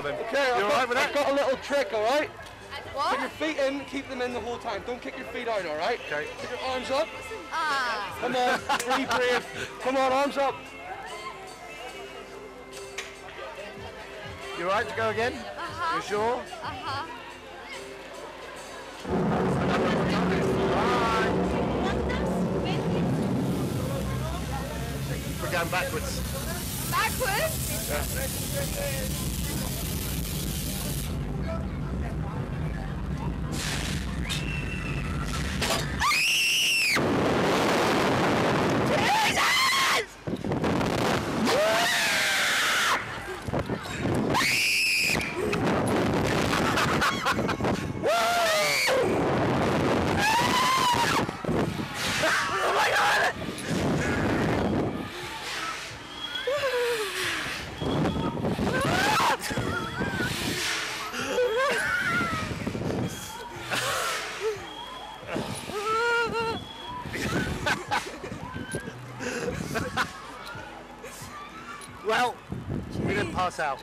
Okay, I've, You all got, right with I've that? got a little trick, alright? What? Put your feet in, keep them in the whole time. Don't kick your feet out, alright? Okay. Put your arms up. Ah. Come on, free brave. Come on, arms up. You alright to go again? Uh-huh. You sure? Uh-huh. We're going backwards. Backwards? Well, Jeez. we didn't pass out.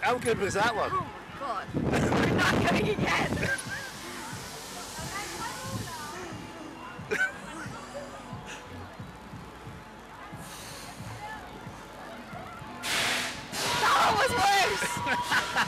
How good was that one? Oh my god. We're not going again. that one was worse!